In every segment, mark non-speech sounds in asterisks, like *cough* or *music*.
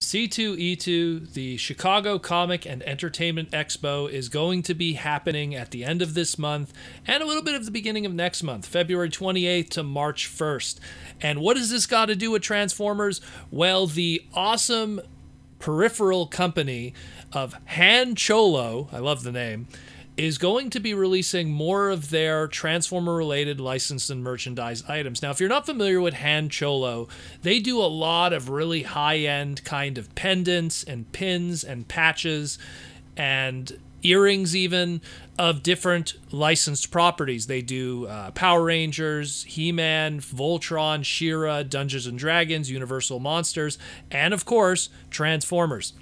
C2E2, the Chicago Comic and Entertainment Expo, is going to be happening at the end of this month and a little bit of the beginning of next month, February 28th to March 1st. And what does this got to do with Transformers? Well, the awesome peripheral company of Han Cholo, I love the name, is going to be releasing more of their Transformer related licensed and merchandise items. Now, if you're not familiar with Han Cholo, they do a lot of really high end kind of pendants and pins and patches and earrings, even of different licensed properties. They do uh, Power Rangers, He Man, Voltron, She-Ra, Dungeons and Dragons, Universal Monsters, and of course, Transformers.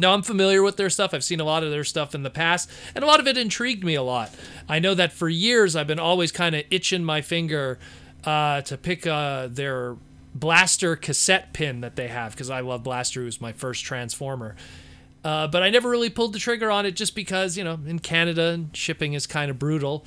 Now, I'm familiar with their stuff. I've seen a lot of their stuff in the past, and a lot of it intrigued me a lot. I know that for years I've been always kind of itching my finger uh, to pick uh, their Blaster cassette pin that they have because I love Blaster, who's my first Transformer. Uh, but I never really pulled the trigger on it just because, you know, in Canada, shipping is kind of brutal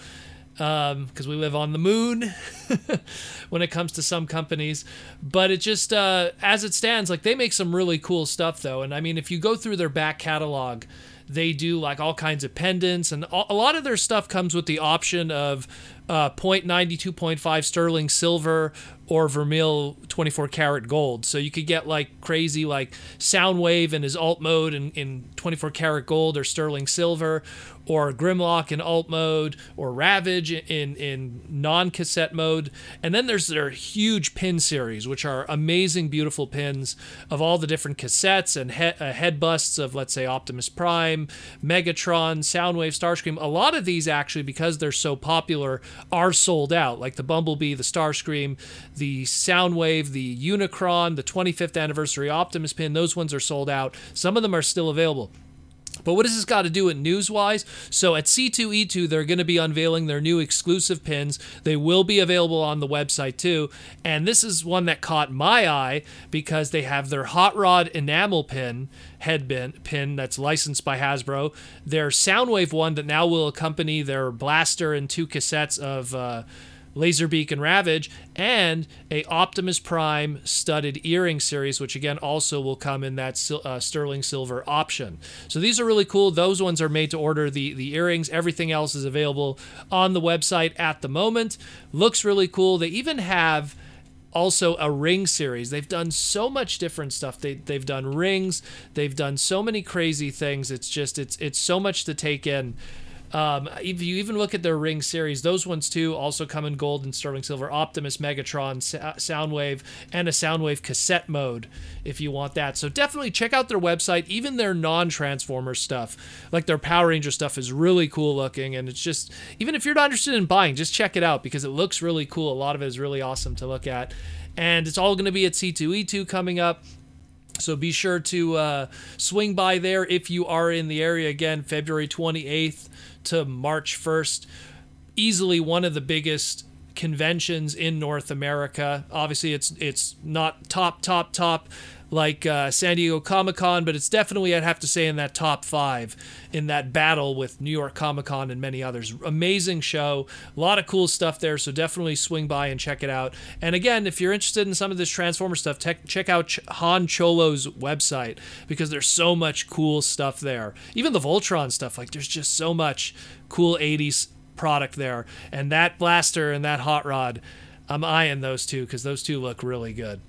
because um, we live on the moon *laughs* when it comes to some companies. But it just, uh, as it stands, like they make some really cool stuff though. And I mean, if you go through their back catalog, they do like all kinds of pendants, and a lot of their stuff comes with the option of uh, 0.92.5 sterling silver or vermeil 24 karat gold. So you could get like crazy like Soundwave in his alt mode in, in 24 karat gold or sterling silver, or Grimlock in alt mode, or Ravage in in non cassette mode. And then there's their huge pin series, which are amazing, beautiful pins of all the different cassettes and he- uh, head busts of let's say Optimus Prime, Megatron, Soundwave, Starscream. A lot of these actually, because they're so popular, are sold out. Like the Bumblebee, the Starscream the Soundwave, the Unicron, the 25th anniversary Optimus pin, those ones are sold out. Some of them are still available. But what does this got to do with news wise? So at C2E2, they're going to be unveiling their new exclusive pins. They will be available on the website too. And this is one that caught my eye because they have their Hot Rod enamel pin, head pin, pin that's licensed by Hasbro. Their Soundwave one that now will accompany their blaster and two cassettes of. Uh, Laserbeak and Ravage, and a Optimus Prime studded earring series, which again also will come in that uh, sterling silver option. So these are really cool. Those ones are made to order. The the earrings, everything else is available on the website at the moment. Looks really cool. They even have also a ring series. They've done so much different stuff. They they've done rings. They've done so many crazy things. It's just it's it's so much to take in. Um, if you even look at their ring series, those ones too also come in gold and sterling silver. Optimus, Megatron, Soundwave, and a Soundwave cassette mode if you want that. So definitely check out their website. Even their non-Transformer stuff, like their Power Ranger stuff, is really cool looking. And it's just even if you're not interested in buying, just check it out because it looks really cool. A lot of it is really awesome to look at, and it's all going to be at C2E2 coming up. So be sure to uh, swing by there if you are in the area. Again, February 28th to March 1st. Easily one of the biggest conventions in North America. Obviously, it's it's not top top top like uh, San Diego Comic Con, but it's definitely, I'd have to say, in that top five in that battle with New York Comic Con and many others. Amazing show, a lot of cool stuff there, so definitely swing by and check it out. And again, if you're interested in some of this Transformer stuff, check out Han Cholo's website because there's so much cool stuff there. Even the Voltron stuff, like there's just so much cool 80s product there. And that blaster and that hot rod, I'm eyeing those two because those two look really good.